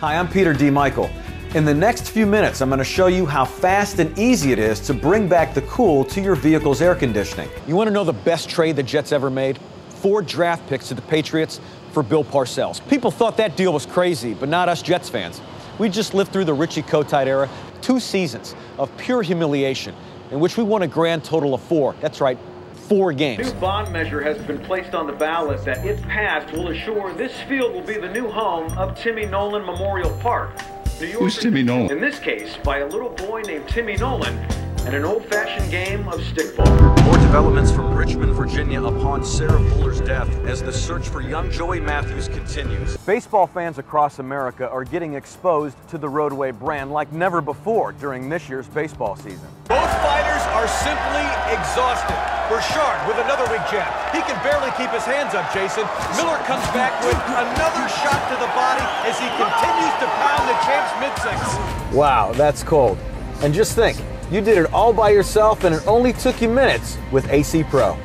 Hi, I'm Peter D. Michael. In the next few minutes, I'm going to show you how fast and easy it is to bring back the cool to your vehicle's air conditioning. You want to know the best trade the Jets ever made? Four draft picks to the Patriots for Bill Parcells. People thought that deal was crazy, but not us Jets fans. We just lived through the Richie Kotite era, two seasons of pure humiliation, in which we won a grand total of four. That's right, four games. New bond measure has been placed on the ballot that, if passed, will assure this field will be the new home of Timmy Nolan Memorial Park. New York Who's Timmy Nolan? In this case, by a little boy named Timmy Nolan and an old-fashioned game of stickball. More developments from Richmond, Virginia upon Sarah Fuller's death as the search for young Joey Matthews continues. Baseball fans across America are getting exposed to the Roadway brand like never before during this year's baseball season. Are simply exhausted. Bouchard with another weak jab. He can barely keep his hands up, Jason. Miller comes back with another shot to the body as he continues to pound the champ's midsection. Wow, that's cold. And just think, you did it all by yourself and it only took you minutes with AC Pro.